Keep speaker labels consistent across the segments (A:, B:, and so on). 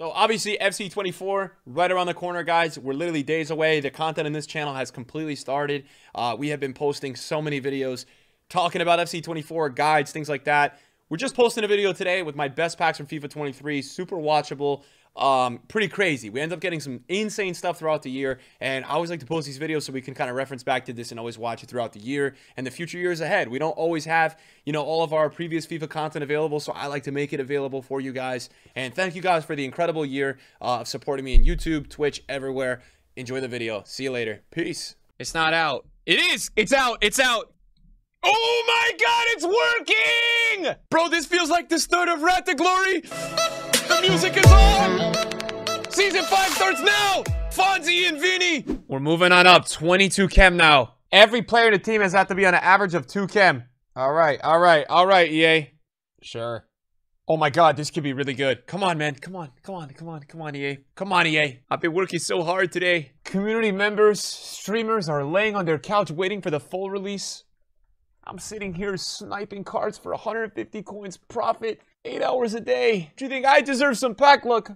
A: So obviously FC24 right around the corner, guys. We're literally days away. The content in this channel has completely started. Uh, we have been posting so many videos talking about FC24 guides, things like that. We're just posting a video today with my best packs from FIFA 23. Super watchable. Um, pretty crazy. We end up getting some insane stuff throughout the year, and I always like to post these videos so we can kind of reference back to this and always watch it throughout the year and the future years ahead. We don't always have, you know, all of our previous FIFA content available, so I like to make it available for you guys. And thank you guys for the incredible year uh, of supporting me in YouTube, Twitch, everywhere. Enjoy the video. See you later. Peace. It's not out. It is. It's out. It's out. Oh my god, it's working! Bro, this feels like the start of Rat to Glory. The music is on! Season 5 starts now! Fonzie and Vinny! We're moving on up. 22 chem now. Every player in the team has had to be on an average of 2 chem. Alright, alright, alright, EA. Sure. Oh my god, this could be really good. Come on, man. Come on, come on, come on, come on, EA. Come on, EA. I've been working so hard today. Community members, streamers are laying on their couch waiting for the full release. I'm sitting here sniping cards for 150 coins profit, 8 hours a day. Do you think I deserve some pack luck?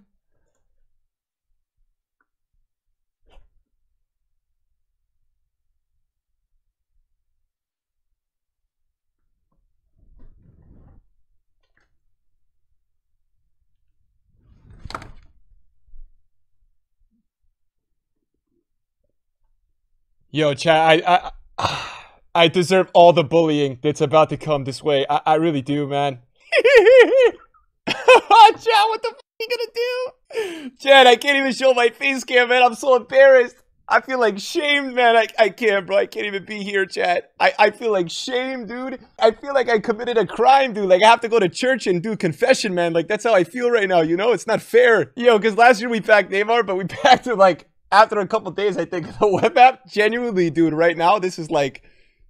A: Yo, chat, I, I, I deserve all the bullying that's about to come this way. I, I really do, man. Chad, what the f you gonna do? Chad, I can't even show my face cam, man. I'm so embarrassed. I feel like shamed, man. I, I can't, bro. I can't even be here, Chad. I, I feel like shame, dude. I feel like I committed a crime, dude. Like, I have to go to church and do confession, man. Like, that's how I feel right now, you know? It's not fair. Yo, because last year we packed Neymar, but we packed him, like, after a couple days, I think. The web app, genuinely, dude, right now, this is, like,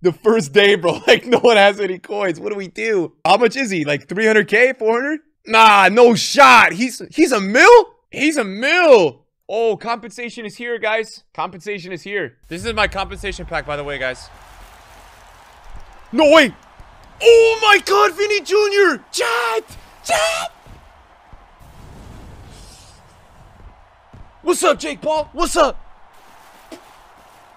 A: the first day, bro. Like, no one has any coins. What do we do? How much is he? Like 300k? 400? Nah, no shot. He's he's a mill? He's a mill. Oh, compensation is here, guys. Compensation is here. This is my compensation pack, by the way, guys. No way. Oh my god, Vinny Jr. Chat! Chat! What's up, Jake Paul? What's up?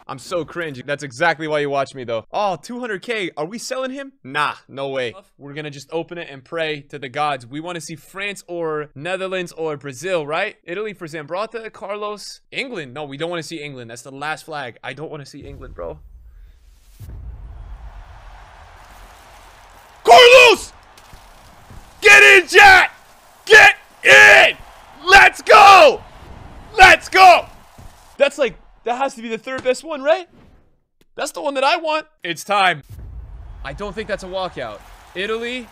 A: I'm so cringe. That's exactly why you watch me, though. Oh, 200k. Are we selling him? Nah, no way. We're gonna just open it and pray to the gods. We want to see France or Netherlands or Brazil, right? Italy for Zambrotta, Carlos. England. No, we don't want to see England. That's the last flag. I don't want to see England, bro. Carlos! Get in, chat! Get in! Let's go! Let's go! That's like that has to be the third best one, right? That's the one that I want. It's time. I don't think that's a walkout. Italy.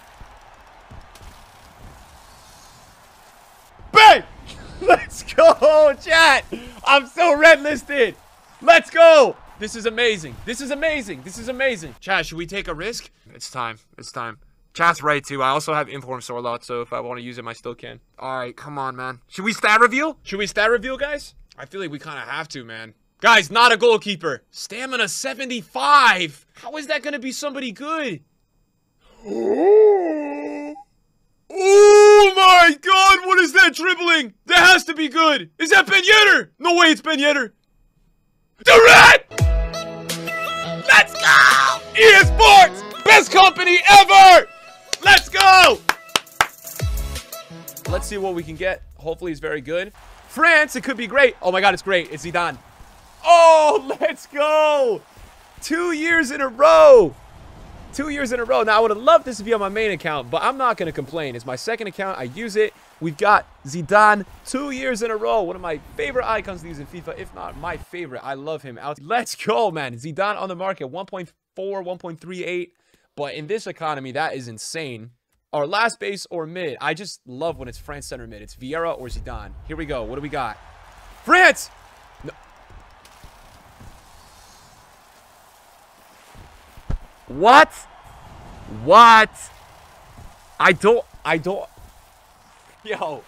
A: Bang! Let's go, chat! I'm so red listed. Let's go! This is amazing. This is amazing. This is amazing. Chat, should we take a risk? It's time. It's time. Chat's right, too. I also have Inform Sorloth, so if I want to use him, I still can. All right, come on, man. Should we stat reveal? Should we stat reveal, guys? I feel like we kind of have to, man. Guys, not a goalkeeper. Stamina 75. How is that going to be somebody good? Oh my god, what is that dribbling? That has to be good. Is that Ben Yedder? No way it's Ben Yedder. Durant! Let's go! EA Sports! Best company ever! Let's go! Let's see what we can get. Hopefully it's very good. France, it could be great. Oh my god, it's great. It's Zidane. Oh, let's go! Two years in a row! Two years in a row. Now, I would have loved this to be on my main account, but I'm not going to complain. It's my second account. I use it. We've got Zidane two years in a row. One of my favorite icons to use in FIFA, if not my favorite. I love him. Let's go, man. Zidane on the market, 1.4, 1.38. But in this economy, that is insane. Our last base or mid. I just love when it's France center mid. It's Vieira or Zidane. Here we go. What do we got? France! What? What? I don't, I don't. Yo,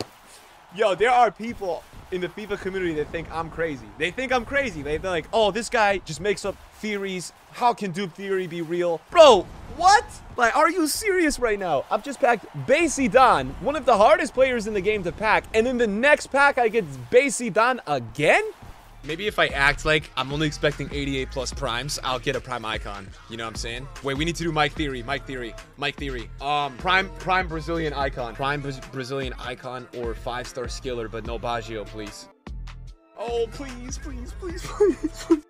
A: yo, there are people in the FIFA community that think I'm crazy. They think I'm crazy. They, they're like, oh, this guy just makes up theories. How can dupe theory be real? Bro, what? Like, are you serious right now? I've just packed base Zidane, one of the hardest players in the game to pack, and in the next pack I get base Zidane again? Maybe if I act like I'm only expecting 88 plus primes, I'll get a prime icon. You know what I'm saying? Wait, we need to do Mic Theory, Mic Theory, Mic Theory. Um, prime, prime Brazilian icon, prime Brazilian icon, or five star skiller, but no Baggio, please. Oh, please, please, please, please.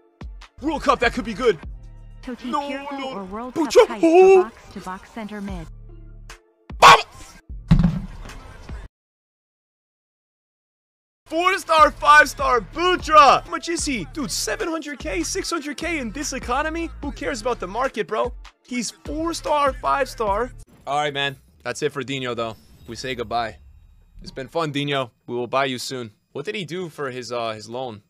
A: World Cup, that could be good.
B: Totti no, no. or World Cup for box to box center mid.
A: Four star, five star, Butra! How much is he? Dude, 700k, 600k in this economy? Who cares about the market, bro? He's four star, five star. All right, man. That's it for Dino, though. We say goodbye. It's been fun, Dino. We will buy you soon. What did he do for his uh his loan?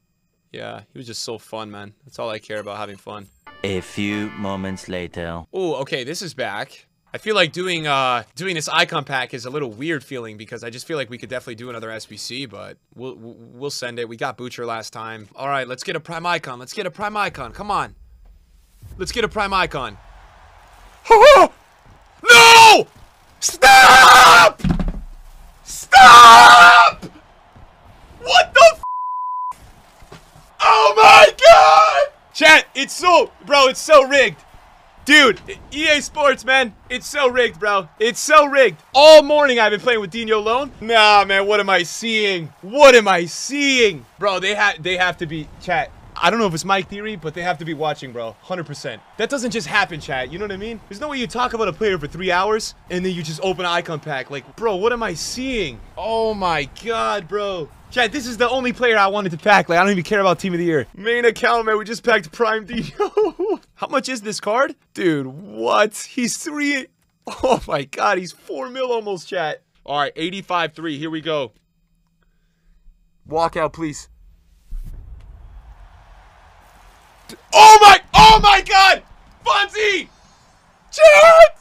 A: Yeah, he was just so fun, man. That's all I care about, having fun.
C: A few moments later.
A: Oh, okay, this is back. I feel like doing uh doing this icon pack is a little weird feeling because I just feel like we could definitely do another SBC, but we'll we'll send it. We got Butcher last time. All right, let's get a prime icon. Let's get a prime icon. Come on. Let's get a prime icon. no! Stop! Stop! What the Oh my god! Chat, it's so, bro, it's so rigged. Dude, EA Sports, man, it's so rigged, bro. It's so rigged. All morning I've been playing with Dino alone. Nah, man, what am I seeing? What am I seeing? Bro, they, have they have to be, chat, I don't know if it's my theory, but they have to be watching, bro. 100%. That doesn't just happen, chat. You know what I mean? There's no way you talk about a player for three hours, and then you just open icon pack. Like, bro, what am I seeing? Oh my god, bro. Chat, this is the only player I wanted to pack. Like, I don't even care about Team of the Year. Main account, man. We just packed Prime Dino. How much is this card? Dude, what? He's three... Oh, my God. He's four mil almost, chat. All right, 85-3. Here we go. Walk out, please. Oh, my... Oh, my God! Fonzie! Chat!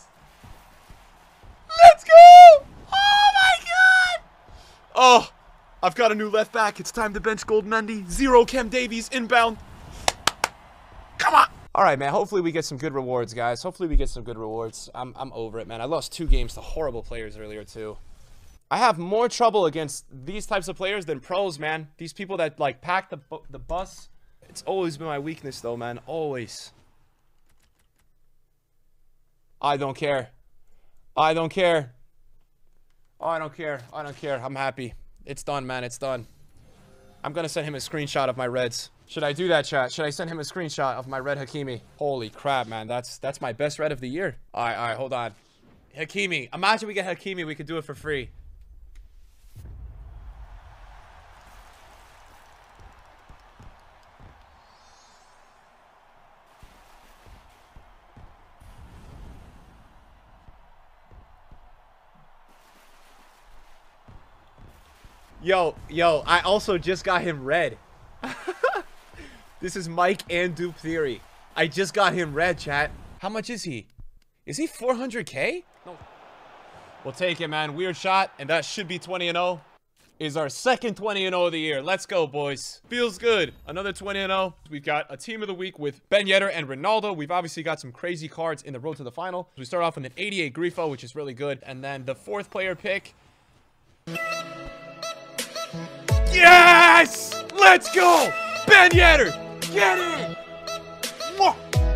A: Let's go! Oh, my God! Oh... I've got a new left back. It's time to bench Gold Mendy. Zero Chem Davies inbound. Come on. All right, man. Hopefully we get some good rewards, guys. Hopefully we get some good rewards. I'm, I'm over it, man. I lost two games to horrible players earlier, too. I have more trouble against these types of players than pros, man. These people that, like, pack the, the bus. It's always been my weakness, though, man. Always. I don't care. I don't care. Oh, I don't care. I don't care. I'm happy. It's done, man. It's done. I'm gonna send him a screenshot of my reds. Should I do that, chat? Should I send him a screenshot of my red Hakimi? Holy crap, man. That's that's my best red of the year. All right, all right, hold on. Hakimi. Imagine we get Hakimi. We could do it for free. Yo, yo, I also just got him red. this is Mic and Dupe Theory. I just got him red, chat. How much is he? Is he 400k? No. We'll take it, man. Weird shot, and that should be 20 and 0. Is our second 20 and 0 of the year. Let's go, boys. Feels good. Another 20 and 0. We've got a team of the week with Ben Yedder and Ronaldo. We've obviously got some crazy cards in the road to the final. We start off with an 88 Grifo, which is really good. And then the fourth player pick Yes! Let's go! Ben Yedder! Get in!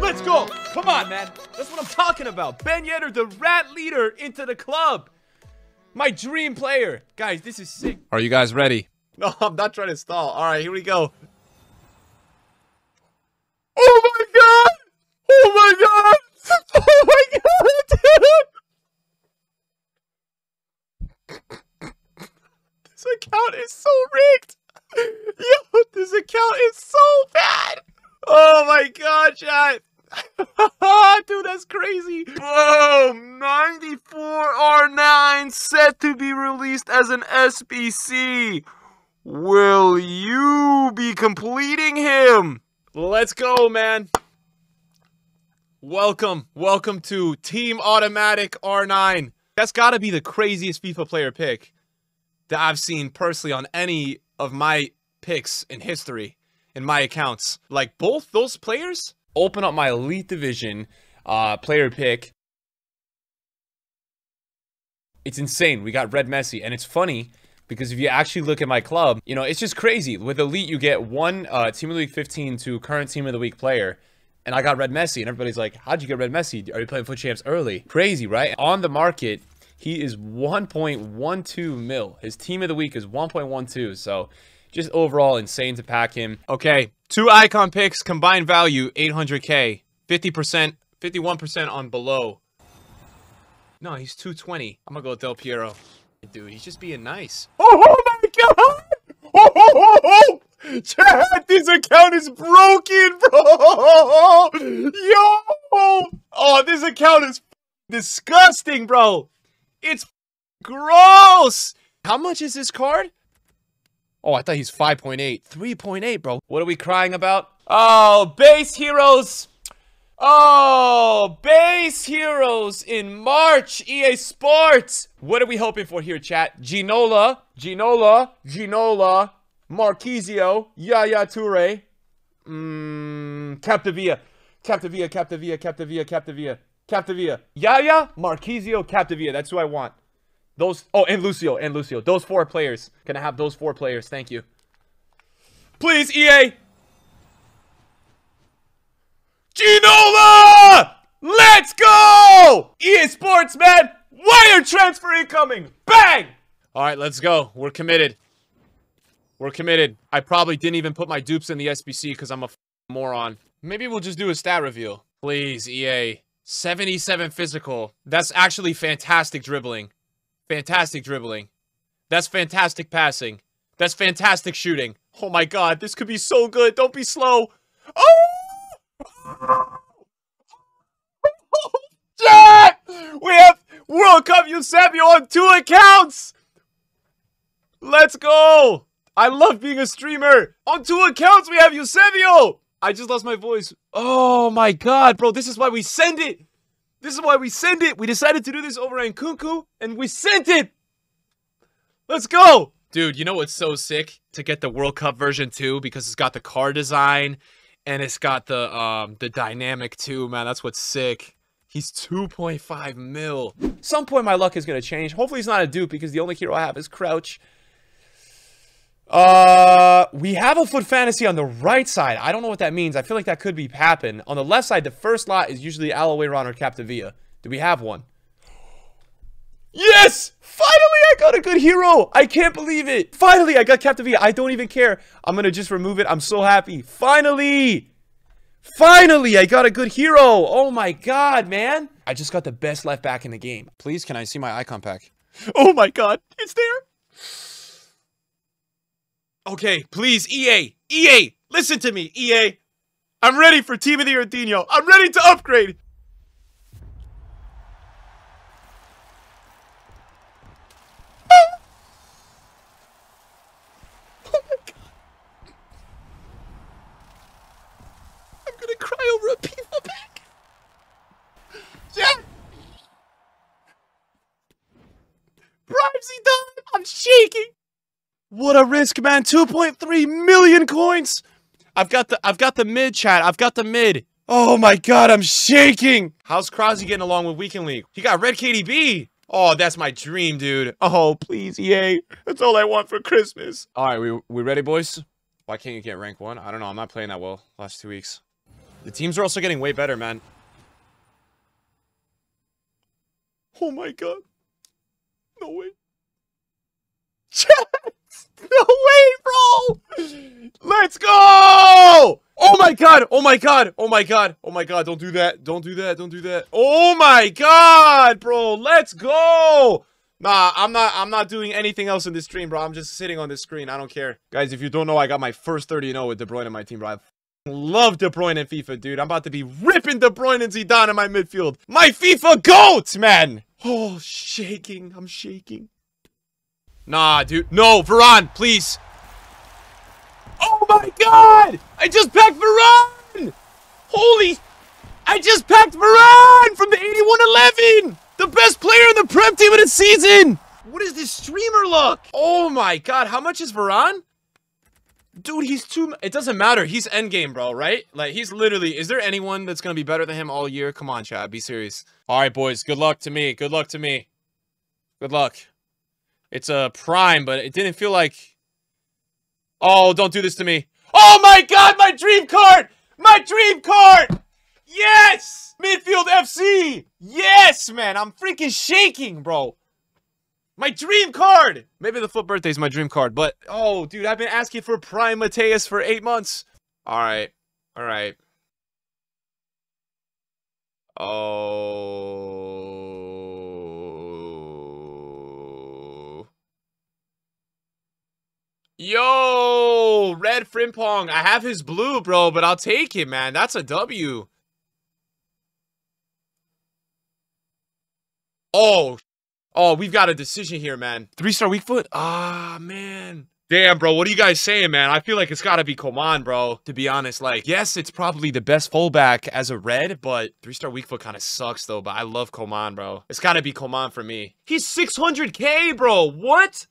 A: Let's go! Come on, man. That's what I'm talking about. Ben Yedder, the rat leader into the club. My dream player. Guys, this is sick. Are you guys ready? No, I'm not trying to stall. All right, here we go. Oh my god! Oh my god! Oh my god, dude! This account is so rigged. Yo, this account is so bad. Oh my god, chat. Dude, that's crazy. Boom! 94 R9 set to be released as an SBC. Will you be completing him? Let's go, man. Welcome. Welcome to Team Automatic R9. That's got to be the craziest FIFA player pick that I've seen personally on any of my picks in history in my accounts. Like both those players open up my elite division uh, player pick. It's insane. We got Red Messi, and it's funny because if you actually look at my club, you know, it's just crazy. With Elite, you get one uh, Team of the Week 15 to current Team of the Week player. And I got Red Messi, and everybody's like, how'd you get Red Messi? Are you playing FUT Champs early? Crazy, right? On the market, he is 1.12 mil. His Team of the Week is 1.12, so just overall insane to pack him. Okay, two icon picks, combined value 800k, 50%, 51% on below. No, he's 220. I'm gonna go with Del Piero. Dude, he's just being nice. Oh, oh my god! Oh, oh, oh, oh! oh! Chad, this account is broken, bro! Yo! Oh, this account is disgusting, bro! It's gross! How much is this card? Oh, I thought he's 5.8. 3.8, bro. What are we crying about? Oh, base heroes! Oh, base heroes in March, EA Sports. What are we hoping for here, chat? Ginola, Ginola, Ginola, Marchisio, Yaya Toure, mmm, Capdevila, Capdevila, Capdevila, Capdevila, Capdevila, Capdevila, Yaya, Marchisio, Capdevila. That's who I want. Those, oh, and Lucio, and Lucio. Those four players. Can I have those four players? Thank you. Please, EA. Ginola! Let's go! EA Sports, man! Wire transfer incoming! Bang! All right, let's go. We're committed. We're committed. I probably didn't even put my dupes in the SBC because I'm a moron. Maybe we'll just do a stat reveal. Please, EA. 77 physical. That's actually fantastic dribbling. Fantastic dribbling. That's fantastic passing. That's fantastic shooting. Oh my god, this could be so good. Don't be slow. Oh! Jack! We have World Cup Eusebio on two accounts! Let's go! I love being a streamer. On two accounts, we have Eusebio! I just lost my voice. Oh my god, bro. This is why we send it. This is why we send it. We decided to do this over Nkunku, and we sent it! Let's go! Dude, you know what's so sick? To get the World Cup version too, because it's got the car design, and it's got the um the dynamic too, man. That's what's sick. He's 2.5 mil. Some point my luck is gonna change. Hopefully he's not a dupe because the only hero I have is Crouch. Uh, we have a FUT Fantasy on the right side. I don't know what that means. I feel like that could be Papin. On the left side, the first lot is usually Ron or Capdevila. Do we have one? Yes! Finally, I got a good hero! I can't believe it! Finally, I got Capdevila. I don't even care. I'm gonna just remove it. I'm so happy. Finally! Finally, I got a good hero! Oh my god, man! I just got the best left back in the game. Please, can I see my icon pack? Oh my god, it's there! Okay, please, EA! EA! Listen to me, EA! I'm ready for Team of the Year Dino. I'm ready to upgrade! I'm shaking! What a risk, man. 2.3 million coins! I've got the I've got the mid chat. I've got the mid. Oh my god, I'm shaking! How's Crosby getting along with Weekend League? He got red KDB! Oh, that's my dream, dude. Oh, please, yay. That's all I want for Christmas. All right, we, we ready, boys? Why can't you get rank one? I don't know. I'm not playing that well last two weeks. The teams are also getting way better, man. Oh my god. No way. no way, bro! Let's go! Oh my god! Oh my god! Oh my god! Oh my god! Don't do that! Don't do that! Don't do that! Oh my god, bro! Let's go! Nah, I'm not I'm not doing anything else in this stream, bro. I'm just sitting on this screen. I don't care. Guys, if you don't know, I got my first 30-0 with De Bruyne in my team, bro. I love De Bruyne in FIFA, dude. I'm about to be ripping De Bruyne and Zidane in my midfield. My FIFA GOAT, man! Oh, shaking. I'm shaking. Nah, dude. No, Varane, please. Oh my god! I just packed Varane! Holy... I just packed Varane from the 8111! The best player in the Prem team of the season! What is this streamer look? Oh my god, how much is Varane? Dude, he's too. It doesn't matter. He's endgame, bro. Right? Like he's literally. Is there anyone that's gonna be better than him all year? Come on, Chad. Be serious. All right, boys. Good luck to me. Good luck to me. Good luck. It's a prime, but it didn't feel like. Oh, don't do this to me. Oh my God, my dream card! My dream card! Yes! Midfield FC! Yes, man! I'm freaking shaking, bro. My dream card! Maybe the flip birthday is my dream card, but oh, dude, I've been asking for Prime Matthäus for eight months. All right, all right. Oh. Yo, Red Frimpong. I have his blue, bro, but I'll take it, man. That's a W. Oh, oh, we've got a decision here, man. Three-star weak foot? Ah, man. Damn, bro, what are you guys saying, man? I feel like it's got to be Coman, bro. To be honest, like, yes, it's probably the best fullback as a red, but three-star weak foot kind of sucks, though. But I love Coman, bro. It's got to be Coman for me. He's 600k, bro. What?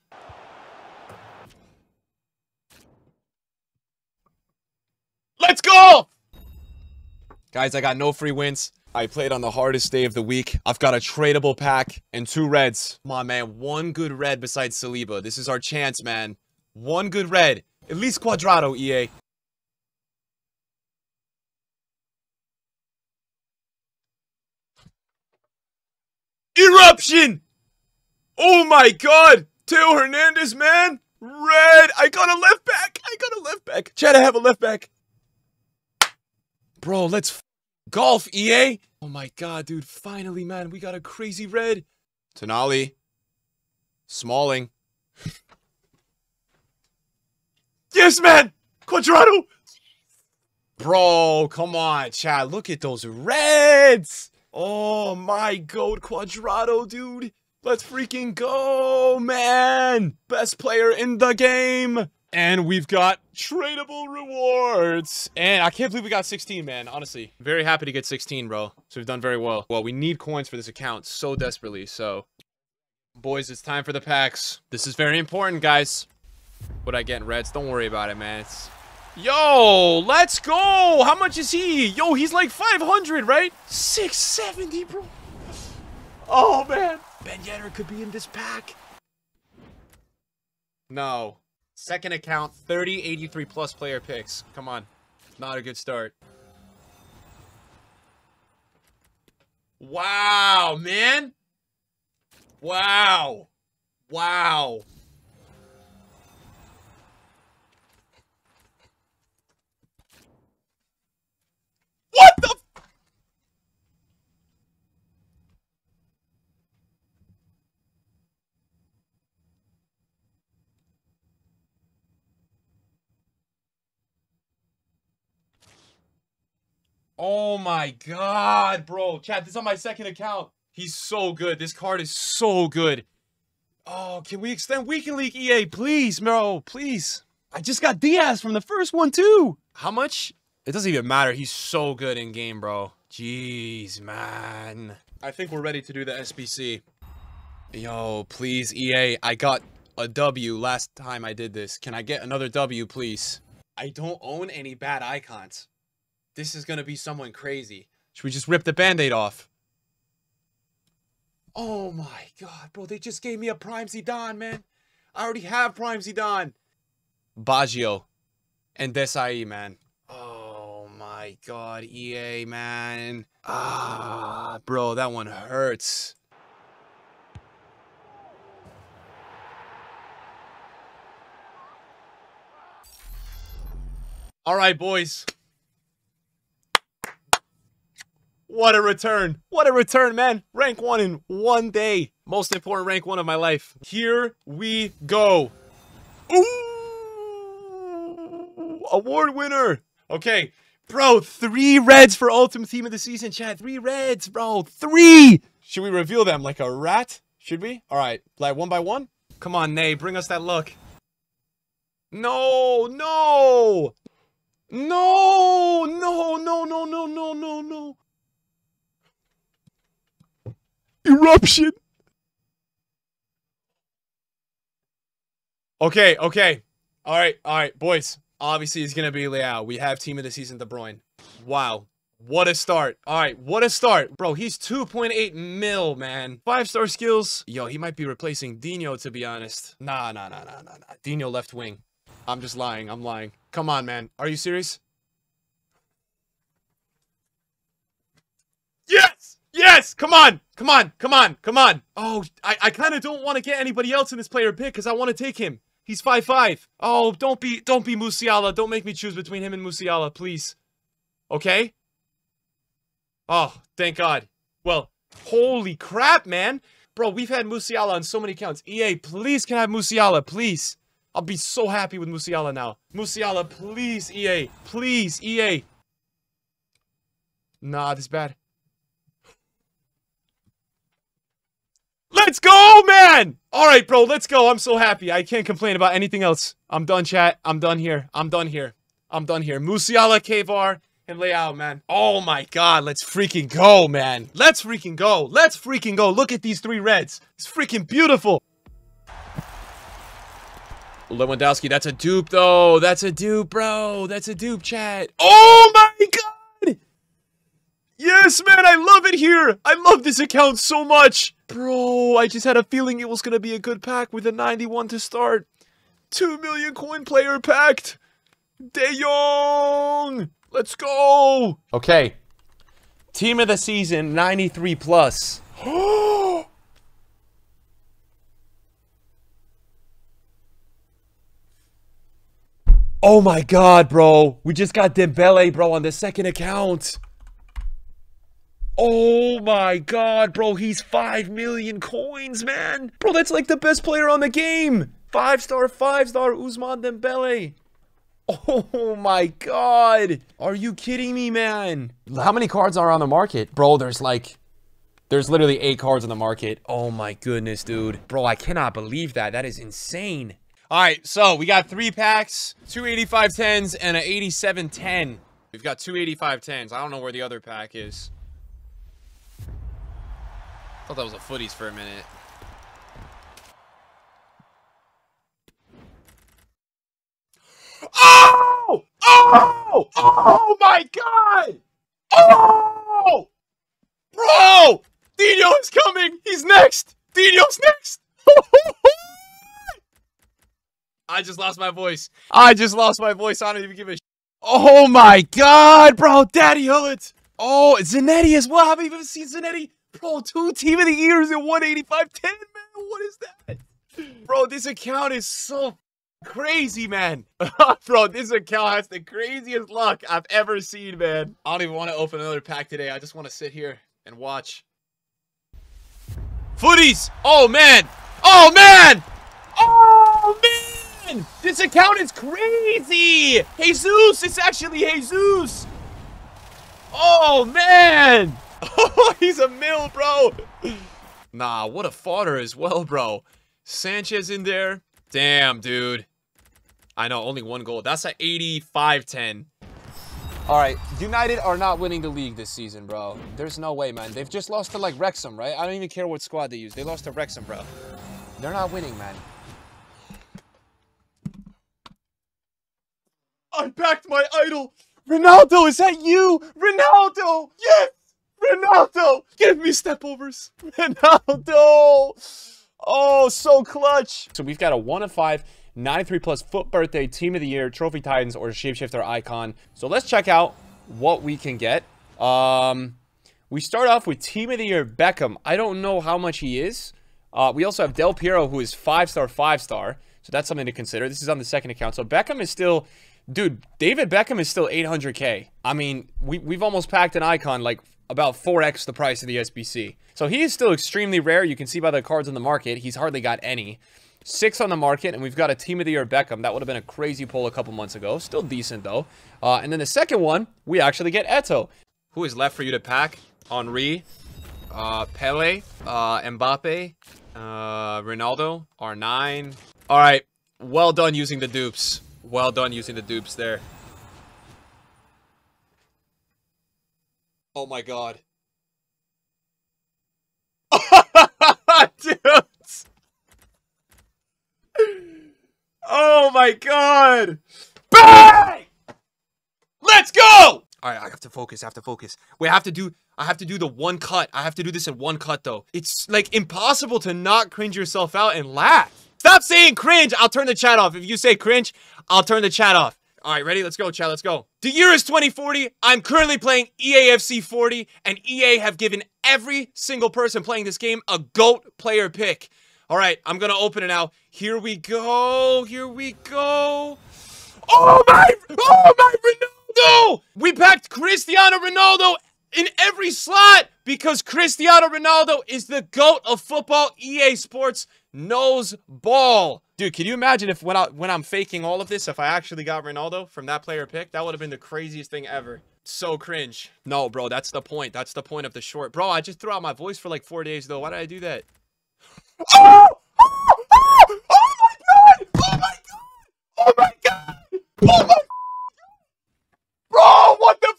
A: Let's go! Guys, I got no free wins. I played on the hardest day of the week. I've got a tradable pack and two reds. On, man. One good red besides Saliba. This is our chance, man. One good red. At least Cuadrado, EA. Eruption! Oh my god! Theo Hernandez, man! Red! I got a left back! I got a left back! Chad, I have a left back! Bro, let's golf, EA! Oh my god, dude. Finally, man. We got a crazy red. Tonali. Smalling. yes, man! Cuadrado! Bro, come on, Chad. Look at those reds! Oh my god, Cuadrado, dude. Let's freaking go, man! Best player in the game! And we've got tradable rewards. And I can't believe we got 16, man. Honestly, very happy to get 16, bro. So we've done very well. Well, we need coins for this account so desperately. So, boys, it's time for the packs. This is very important, guys. What I get in reds, don't worry about it, man. It's... Yo, let's go. How much is he? Yo, he's like 500, right? 670, bro. Oh, man. Ben Yedder could be in this pack. No. Second account, 30, 83 plus player picks. Come on. Not a good start. Wow, man. Wow. Wow. What the? Oh my god, bro. Chat, this is on my second account. He's so good. This card is so good. Oh, can we extend Weekend League EA? Please, bro. Please. I just got Diaz from the first one, too. How much? It doesn't even matter. He's so good in game, bro. Jeez, man. I think we're ready to do the SBC. Yo, please, EA. I got a W last time I did this. Can I get another W, please? I don't own any bad icons. This is gonna be someone crazy. Should we just rip the band-aid off? Oh my god, bro, they just gave me a Prime Zidane, man. I already have Prime Zidane. Baggio. And Desailly, man. Oh my god, EA, man. Ah, bro, that one hurts. All right, boys. What a return. What a return, man. Rank one in one day. Most important rank one of my life. Here we go. Ooh! Award winner. Okay. Bro, three reds for ultimate team of the season, Chad. Three reds, bro. Three. Should we reveal them like a rat? Should we? All right. Like one by one? Come on, Nay. Bring us that luck. No, no. No, no, no, no, no, no, no, no. Eruption. Okay, okay. All right, all right, boys. Obviously, it's gonna be Leao. We have team of the season, De Bruyne. Wow. What a start. All right, what a start. Bro, he's 2.8 mil, man. Five-star skills. Yo, he might be replacing Dino, to be honest. Nah, nah, nah, nah, nah, nah. Dino left wing. I'm just lying. I'm lying. Come on, man. Are you serious? Yes! Yes! Come on! Come on! Come on! Come on! Oh, I, I kind of don't want to get anybody else in this player pick because I want to take him. He's 5'5". Oh, don't be don't be Musiala. Don't make me choose between him and Musiala, please. Okay? Oh, thank God. Well, holy crap, man. Bro, we've had Musiala on so many counts. EA, please can I have Musiala, please. I'll be so happy with Musiala now. Musiala, please, EA. Please, EA. Nah, this is bad. Let's man! Alright, bro, let's go. I'm so happy. I can't complain about anything else. I'm done, chat. I'm done here. I'm done here. I'm done here. Musiala, Kvar, and Leao, man. Oh my god, let's freaking go, man. Let's freaking go. Let's freaking go. Look at these three reds. It's freaking beautiful. Lewandowski, that's a dupe, though. That's a dupe, bro. That's a dupe, chat. Oh my god! Yes, man, I love it here. I love this account so much. Bro, I just had a feeling it was going to be a good pack with a 91 to start. 2 million coin player packed. De Jong. Let's go. Okay. Team of the season, 93 plus. oh my god, bro. We just got Dembele, bro, on the second account. Oh my god, bro, he's 5 million coins, man. Bro, that's like the best player on the game. Five star, five star Ousmane Dembele. Oh my god. Are you kidding me, man? How many cards are on the market? Bro, there's like... There's literally eight cards on the market. Oh my goodness, dude. Bro, I cannot believe that. That is insane. All right, so we got three packs, two 8510s, and an 8710. We've got two 8510s. I don't know where the other pack is. I thought that was a footies for a minute. Oh! Oh! Oh my god! Oh! Bro! Dino is coming! He's next! Dino's next! I just lost my voice. I just lost my voice. I don't even give a Oh my god, bro! Daddy Gullit! Oh, Zanetti as well. Have you even seen Zanetti? Bro, two team of the years in 185 10, man. What is that? Bro, this account is so crazy, man. Bro, this account has the craziest luck I've ever seen, man. I don't even want to open another pack today. I just want to sit here and watch. Footies! Oh, man! Oh, man! Oh, man! This account is crazy! Jesus! It's actually Jesus! Oh, man! Oh, he's a mill, bro! Nah, what a fodder as well, bro. Sanchez in there. Damn, dude. I know, only one goal. That's an 85-10. All right, United are not winning the league this season, bro. There's no way, man. They've just lost to, like, Wrexham, right? I don't even care what squad they use. They lost to Wrexham, bro. They're not winning, man. I backed my idol! Ronaldo, is that you? Ronaldo! Yes! Ronaldo! Give me stepovers! Ronaldo! Oh, so clutch! So we've got a 1 of 5, 93 plus FUT birthday, team of the year, trophy titans, or shapeshifter icon. So let's check out what we can get. Um, we start off with team of the year Beckham. I don't know how much he is. Uh, we also have Del Piero, who is 5-star, 5-star. So that's something to consider. This is on the second account. So Beckham is still... Dude, David Beckham is still 800k. I mean, we, we've almost packed an icon like about 4x the price of the SBC. So he is still extremely rare. You can see by the cards on the market, he's hardly got any. Six on the market, and we've got a Team of the Year Beckham. That would have been a crazy pull a couple months ago. Still decent, though. Uh, and then the second one, we actually get Eto'o. Who is left for you to pack? Henry, uh, Pele, uh, Mbappe, uh, Ronaldo, R9. All right, well done using the dupes. Well done using the dupes there. Oh my god. Oh my god! Bang! Let's go! All right, I have to focus. I have to focus. I have to do. I have to do the one cut. I have to do this in one cut though. It's like impossible to not cringe yourself out and laugh. Stop saying cringe. I'll turn the chat off. If you say cringe, I'll turn the chat off. All right, ready? Let's go, chat. Let's go. The year is 2040. I'm currently playing EAFC 40, and EA have given every single person playing this game a GOAT player pick. All right, I'm gonna open it now. Here we go. Here we go. Oh my! Oh my Ronaldo! We packed Cristiano Ronaldo in every slot because Cristiano Ronaldo is the GOAT of football. EA Sports knows ball. Dude, can you imagine if when, I, when I'm faking all of this, if I actually got Ronaldo from that player pick? That would have been the craziest thing ever. So cringe. No, bro, that's the point. That's the point of the short. Bro, I just threw out my voice for like four days, though. Why did I do that? Oh! Oh! Oh! Oh my god! Oh my god! Oh my god! Oh my Bro, what the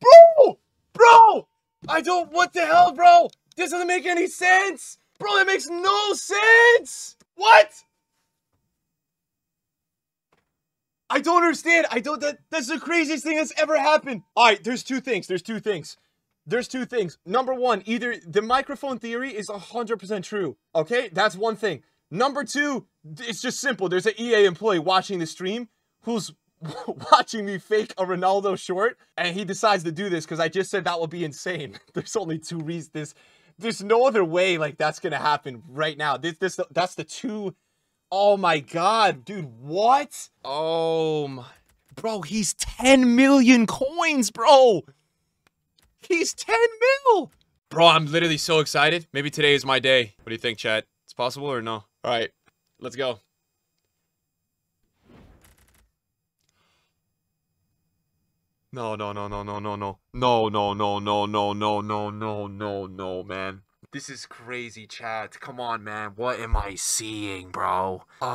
A: Bro! Bro! I don't what the hell, bro? This doesn't make any sense! Bro, that makes no sense! What? I don't understand. I don't that that's the craziest thing that's ever happened. Alright, there's two things. There's two things. There's two things. Number one, either the microphone theory is 100% true. Okay? That's one thing. Number two, it's just simple. There's an EA employee watching the stream who's watching me fake a Ronaldo short, and he decides to do this because I just said that would be insane. There's only two reasons. There's no other way like that's gonna happen right now. This, this, that's the two. Oh my god, dude, what? Oh my, bro, he's 10 million coins, bro. He's 10 mil. Bro, I'm literally so excited. Maybe today is my day. What do you think, chat? It's possible or no? All right, let's go. No, no, no, no, no, no, no. No, no, no, no, no, no, no, no, no, no, man. This is crazy, chat. Come on, man. What am I seeing, bro? Oh,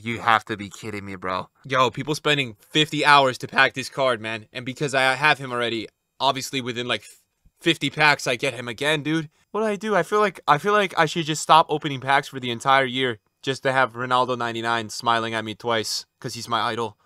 A: you have to be kidding me, bro. Yo, people spending 50 hours to pack this card, man. And because I have him already, obviously within like 50 packs, I get him again, dude. What do I do? I feel like I feel like I should just stop opening packs for the entire year just to have Ronaldo 99 smiling at me twice because he's my idol.